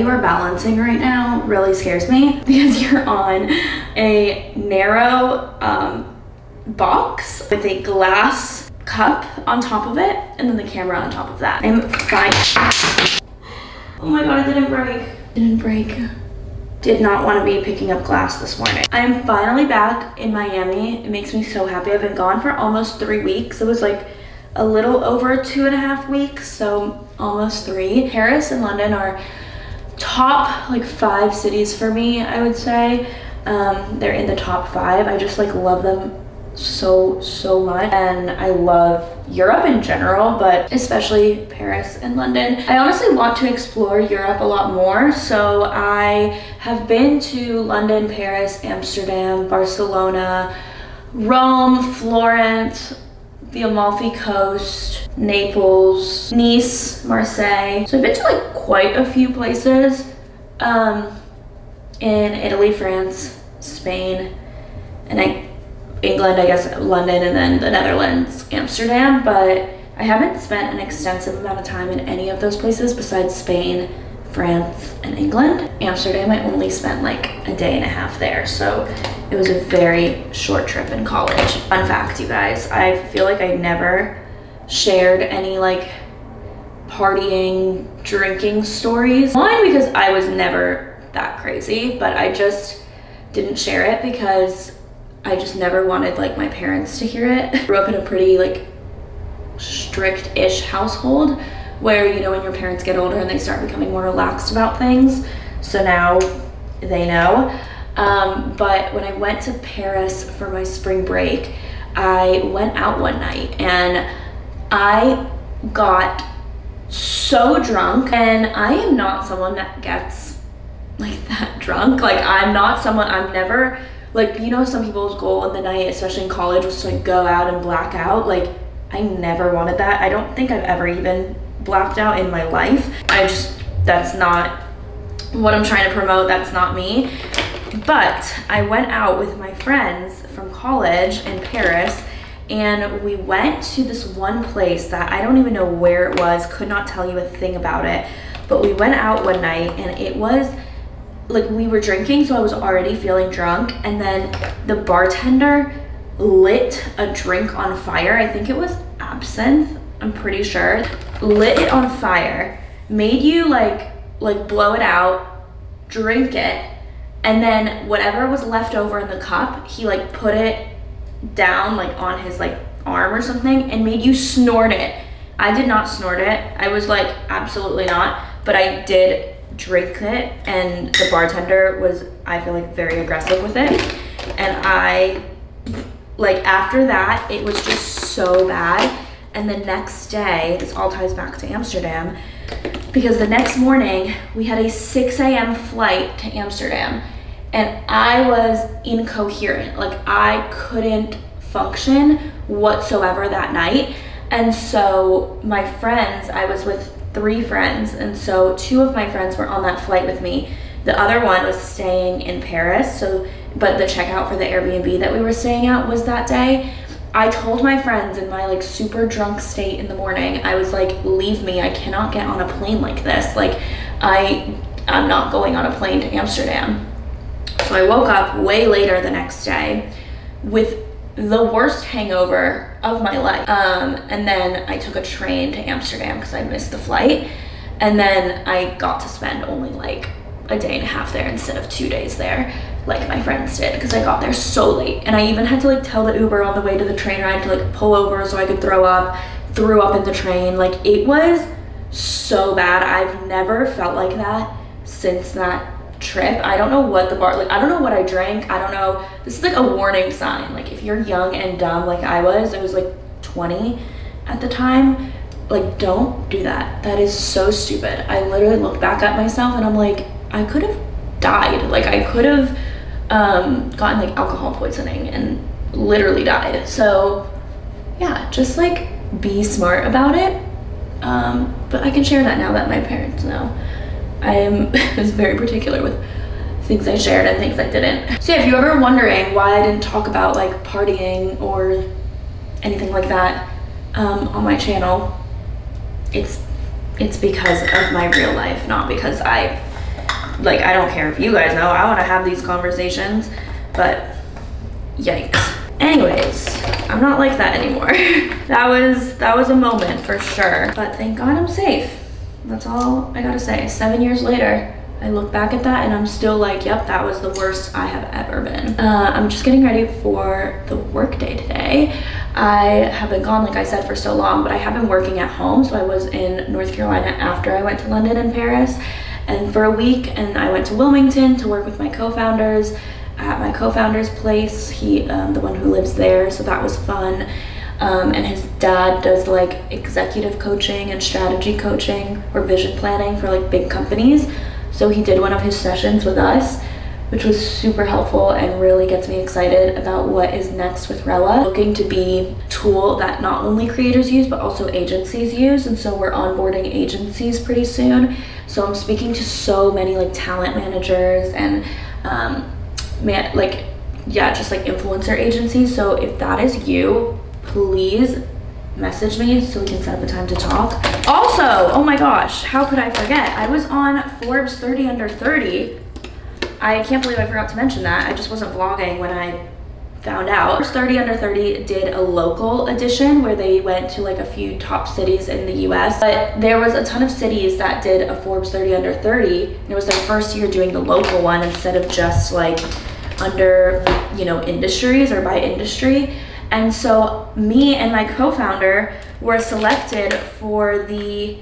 you are balancing right now really scares me because you're on a narrow um, box with a glass cup on top of it and then the camera on top of that. I'm fine. Oh my god, it didn't break. Didn't break. Did not want to be picking up glass this morning. I am finally back in Miami. It makes me so happy. I've been gone for almost three weeks. It was like a little over two and a half weeks, so almost three. Paris and London are top like five cities for me, I would say. Um, they're in the top five. I just like love them so, so much. And I love Europe in general, but especially Paris and London. I honestly want to explore Europe a lot more. So I have been to London, Paris, Amsterdam, Barcelona, Rome, Florence, the Amalfi Coast, Naples, Nice, Marseille. So I've been to like quite a few places um, in Italy, France, Spain, and I, England, I guess London, and then the Netherlands, Amsterdam, but I haven't spent an extensive amount of time in any of those places besides Spain, France, and England. Amsterdam, I only spent like a day and a half there, so it was a very short trip in college. Fun fact, you guys, I feel like I never shared any like partying, drinking stories. One, because I was never that crazy, but I just didn't share it because I just never wanted like my parents to hear it. Grew up in a pretty like strict-ish household where, you know, when your parents get older and they start becoming more relaxed about things. So now they know. Um, but when I went to Paris for my spring break, I went out one night and I got so drunk and I am not someone that gets like that drunk. Like I'm not someone, I'm never, like, you know, some people's goal in the night, especially in college, was to like go out and black out. Like I never wanted that. I don't think I've ever even blacked out in my life. I just, that's not what I'm trying to promote. That's not me. But I went out with my friends from college in Paris and we went to this one place that I don't even know where it was, could not tell you a thing about it. But we went out one night and it was like we were drinking, so I was already feeling drunk. And then the bartender lit a drink on fire. I think it was absinthe, I'm pretty sure. Lit it on fire, made you like like blow it out, drink it, and then whatever was left over in the cup, he like put it down like on his like arm or something and made you snort it. I did not snort it. I was like, absolutely not. But I did drink it and the bartender was, I feel like very aggressive with it. And I, like after that, it was just so bad. And the next day, this all ties back to Amsterdam, because the next morning we had a 6 a.m. flight to Amsterdam and I was incoherent. Like I couldn't function whatsoever that night. And so my friends, I was with three friends, and so two of my friends were on that flight with me. The other one was staying in Paris, so but the checkout for the Airbnb that we were staying at was that day. I told my friends in my like super drunk state in the morning, I was like, leave me, I cannot get on a plane like this. Like I I'm not going on a plane to Amsterdam. So I woke up way later the next day with the worst hangover of my life. Um, and then I took a train to Amsterdam because I missed the flight. And then I got to spend only like a day and a half there instead of two days there like my friends did because I got there so late. And I even had to like tell the Uber on the way to the train ride to like pull over so I could throw up, threw up in the train. Like it was so bad. I've never felt like that since that trip. I don't know what the bar, like, I don't know what I drank. I don't know. This is like a warning sign. Like, if you're young and dumb like I was, I was like 20 at the time, like, don't do that. That is so stupid. I literally look back at myself and I'm like, I could have died. Like, I could have um, gotten like alcohol poisoning and literally died. So, yeah, just like be smart about it. Um, but I can share that now that my parents know. I am was very particular with things I shared and things I didn't. So yeah, if you're ever wondering why I didn't talk about like partying or anything like that um, on my channel, it's it's because of my real life, not because I like I don't care if you guys know. I want to have these conversations, but yikes. Anyways, I'm not like that anymore. that was that was a moment for sure. But thank God I'm safe. That's all I gotta say. Seven years later, I look back at that and I'm still like, yep, that was the worst I have ever been. Uh, I'm just getting ready for the workday today. I have been gone, like I said, for so long, but I have been working at home. So I was in North Carolina after I went to London and Paris and for a week and I went to Wilmington to work with my co-founders at my co-founder's place. He, um, the one who lives there, so that was fun. Um, and his dad does like executive coaching and strategy coaching or vision planning for like big companies. So he did one of his sessions with us, which was super helpful and really gets me excited about what is next with Rella. Looking to be a tool that not only creators use, but also agencies use. And so we're onboarding agencies pretty soon. So I'm speaking to so many like talent managers and um, man, like, yeah, just like influencer agencies. So if that is you, please message me so we can set up a time to talk. Also, oh my gosh, how could I forget? I was on Forbes 30 under 30. I can't believe I forgot to mention that. I just wasn't vlogging when I found out. Forbes 30 under 30 did a local edition where they went to like a few top cities in the US. But there was a ton of cities that did a Forbes 30 under 30. It was their first year doing the local one instead of just like under, you know, industries or by industry. And so me and my co-founder were selected for the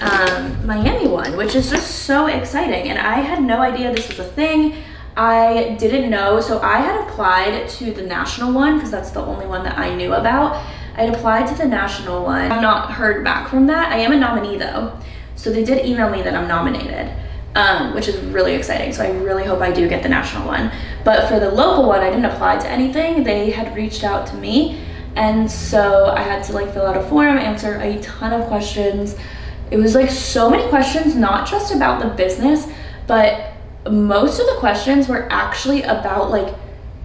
um, Miami one, which is just so exciting. And I had no idea this was a thing. I didn't know, so I had applied to the national one because that's the only one that I knew about. I had applied to the national one. I've not heard back from that. I am a nominee though. So they did email me that I'm nominated um, which is really exciting. So I really hope I do get the national one. But for the local one, I didn't apply to anything. They had reached out to me. And so I had to like fill out a form, answer a ton of questions. It was like so many questions, not just about the business, but most of the questions were actually about like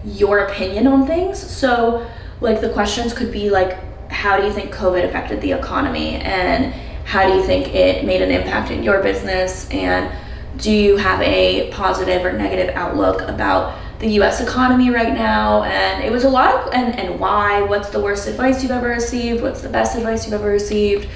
your opinion on things. So like the questions could be like, how do you think COVID affected the economy? And how do you think it made an impact in your business? And do you have a positive or negative outlook about the US economy right now? And it was a lot of, and, and why? What's the worst advice you've ever received? What's the best advice you've ever received?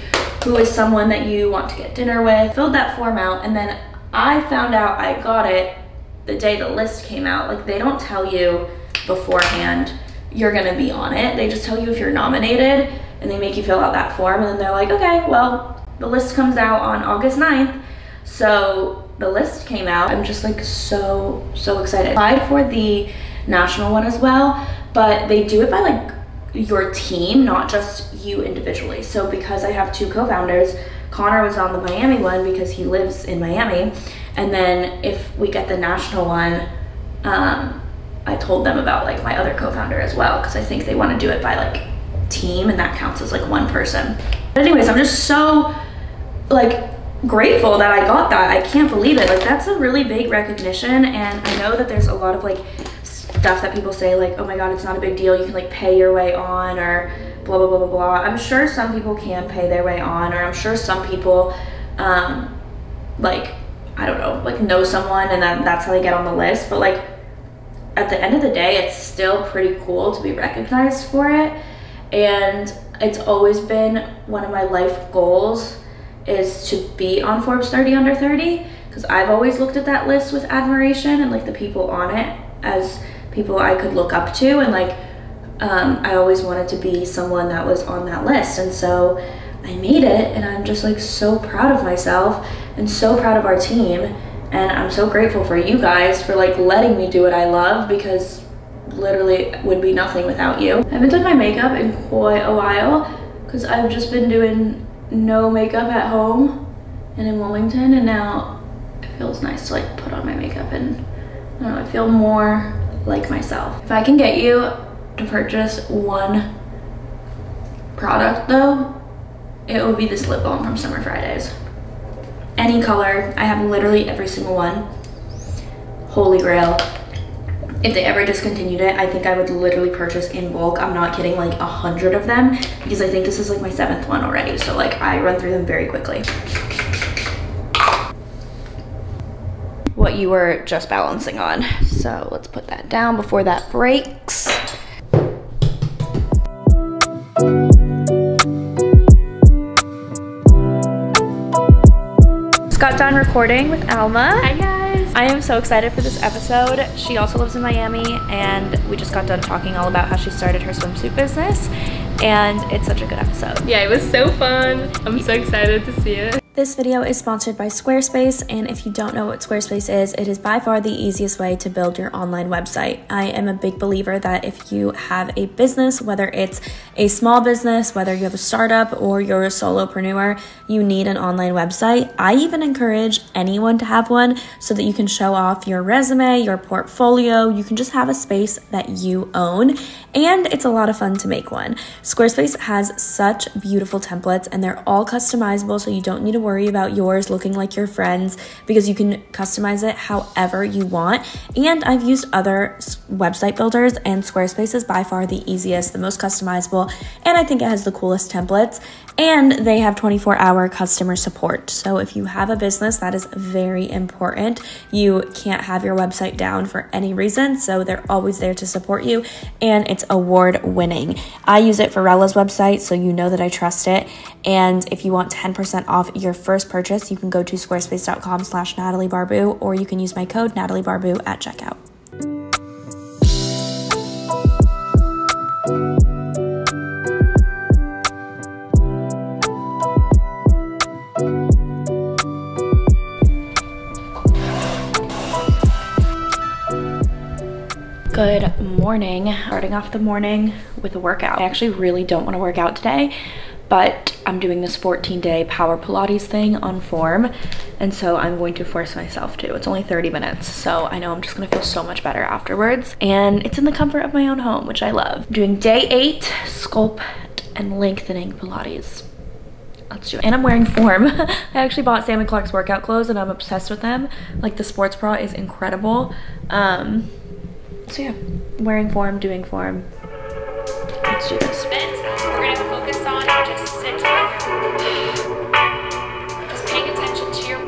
Who is someone that you want to get dinner with? Filled that form out, and then I found out I got it the day the list came out. Like, they don't tell you beforehand you're gonna be on it. They just tell you if you're nominated and they make you fill out that form, and then they're like, okay, well, the list comes out on August 9th. So the list came out, I'm just like so, so excited. I applied for the national one as well, but they do it by like your team, not just you individually. So because I have two co-founders, Connor was on the Miami one because he lives in Miami. And then if we get the national one, um, I told them about like my other co-founder as well because I think they want to do it by like team and that counts as like one person. But anyways, I'm just so like grateful that I got that. I can't believe it. Like that's a really big recognition and I know that there's a lot of like stuff that people say like, oh my god, it's not a big deal. You can like pay your way on or blah blah blah blah blah. I'm sure some people can pay their way on or I'm sure some people um like I don't know, like know someone and then that's how they get on the list, but like at the end of the day, it's still pretty cool to be recognized for it. And it's always been one of my life goals is to be on Forbes 30 under 30 because I've always looked at that list with admiration and like the people on it as people I could look up to and like um, I always wanted to be someone that was on that list and so I made it and I'm just like so proud of myself and so proud of our team and I'm so grateful for you guys for like letting me do what I love because literally would be nothing without you. I haven't done my makeup in quite a while because I've just been doing no makeup at home and in Wilmington and now it feels nice to like put on my makeup and I don't know, I feel more like myself. If I can get you to purchase one product though, it would be this lip balm from Summer Fridays. Any color, I have literally every single one. Holy grail, if they ever discontinued it, I think I would literally purchase in bulk. I'm not kidding, like a hundred of them because I think this is like my seventh one already. So like I run through them very quickly. You were just balancing on. So let's put that down before that breaks. Just got done recording with Alma. Hi guys. I am so excited for this episode. She also lives in Miami and we just got done talking all about how she started her swimsuit business and it's such a good episode. Yeah, it was so fun. I'm so excited to see it. This video is sponsored by Squarespace, and if you don't know what Squarespace is, it is by far the easiest way to build your online website. I am a big believer that if you have a business, whether it's a small business, whether you have a startup, or you're a solopreneur, you need an online website. I even encourage anyone to have one so that you can show off your resume, your portfolio. You can just have a space that you own, and it's a lot of fun to make one. Squarespace has such beautiful templates, and they're all customizable, so you don't need to worry about yours looking like your friends because you can customize it however you want. And I've used other website builders, and Squarespace is by far the easiest, the most customizable, and I think it has the coolest templates. And they have 24 hour customer support. So if you have a business, that is very important. You can't have your website down for any reason. So they're always there to support you. And it's award winning. I use it for Rella's website, so you know that I trust it. And if you want 10% off your first purchase, you can go to squarespace.com slash Natalie Barbu, or you can use my code Natalie Barbu at checkout. Good morning. Starting off the morning with a workout. I actually really don't want to work out today, but I'm doing this 14 day power Pilates thing on form. And so I'm going to force myself to. It's only 30 minutes. So I know I'm just gonna feel so much better afterwards. And it's in the comfort of my own home, which I love. doing day eight, sculpt and lengthening Pilates. Let's do it. And I'm wearing form. I actually bought Sami Clarke's workout clothes and I'm obsessed with them. Like the sports bra is incredible. Um, so yeah, wearing form, doing form. Let's do this. We're gonna focus on just sitting. Just paying attention to your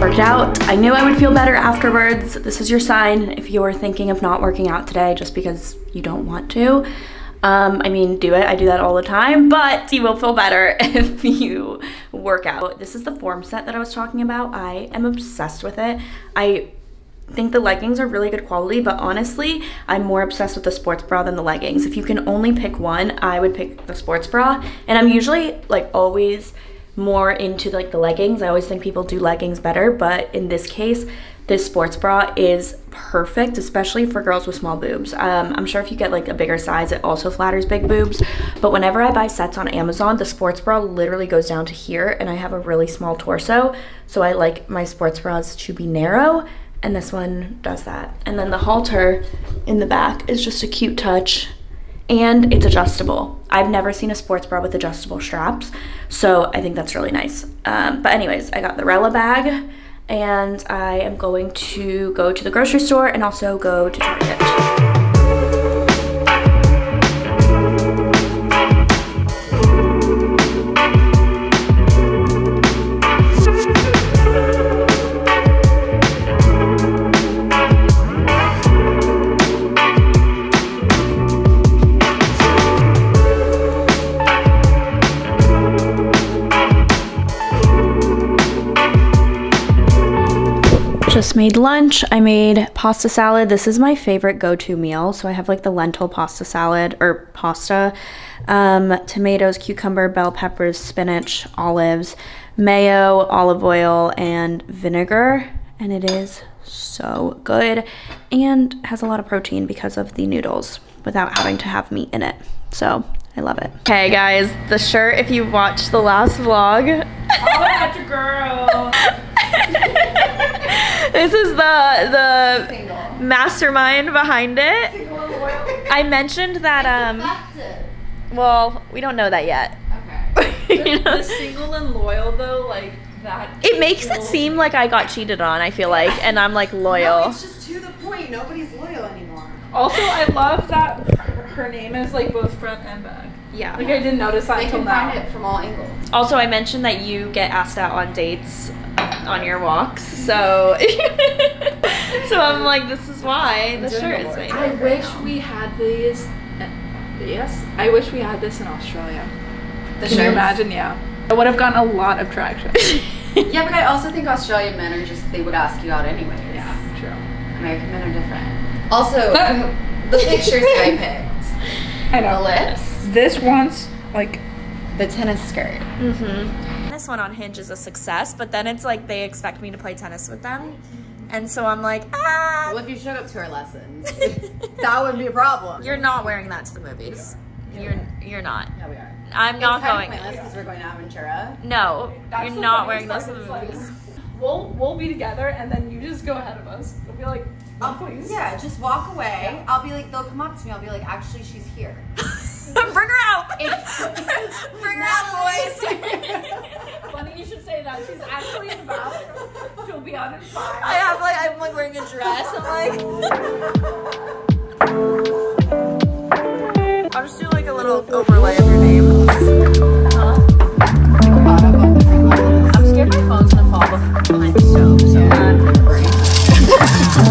Worked out. I knew I would feel better afterwards. This is your sign if you're thinking of not working out today just because you don't want to. Um, I mean, do it. I do that all the time, but you will feel better if you work out. This is the form set that I was talking about. I am obsessed with it. I think the leggings are really good quality, but honestly, I'm more obsessed with the sports bra than the leggings. If you can only pick one, I would pick the sports bra. And I'm usually like always more into like the leggings. I always think people do leggings better, but in this case, this sports bra is perfect, especially for girls with small boobs. Um, I'm sure if you get like a bigger size, it also flatters big boobs. But whenever I buy sets on Amazon, the sports bra literally goes down to here and I have a really small torso. So I like my sports bras to be narrow and this one does that. And then the halter in the back is just a cute touch and it's adjustable. I've never seen a sports bra with adjustable straps, so I think that's really nice. Um, but anyways, I got the Rella bag, and I am going to go to the grocery store and also go to Target. Just made lunch. I made pasta salad. This is my favorite go-to meal. So I have like the lentil pasta salad or pasta, um, tomatoes, cucumber, bell peppers, spinach, olives, mayo, olive oil, and vinegar. And it is so good and has a lot of protein because of the noodles without having to have meat in it. So I love it. Okay guys, the shirt, if you watched the last vlog. Oh, your girl. this is the the Single. mastermind behind it. I mentioned that um well, we don't know that yet. Okay. you know? The single and loyal though, like that. It makes it seem like I got cheated on, I feel like, and I'm like loyal. No, it's just to the point. Nobody's loyal anymore. Also, I love that her, her name is like both front and back. Yeah. Like I didn't notice that They until can now. find it from all angles. Also, I mentioned that you get asked out on dates on your walks, mm-hmm. so so I'm like, this is why the shirt the is Lord's made. I wish now. we had these. Uh, yes, I wish we had this in Australia. The Can you imagine? Yeah, it would have gotten a lot of traction. Yeah, but I also think Australian men are just they would ask you out anyways. yeah, true. American men are different. Also, the pictures that I picked. I The know. Lips, This one's like the tennis skirt. Mm-hmm. This one on Hinge is a success, but then it's like they expect me to play tennis with them, and so I'm like, ah. Well, if you showed up to our lessons, that would be a problem. You're not wearing that to the movies. You're you're not. Yeah, we are. I'm not it's kind going. Of pointless because we're going to Aventura. No, That's you're not wearing those to it's the like, movies. We'll we'll be together, and then you just go ahead of us. We'll be like, oh, please. Yeah, just walk away. I'll be like, they'll come up to me. I'll be like, actually, she's here. Bring her out. Bring her out, boys. Funny you should say that. She's actually in the bathroom. She'll be on in five. I have like I'm like wearing a dress. I'm like. I'll just do like a little overlay of your name. I'm scared my phone's gonna fall behind the stove, so I'm.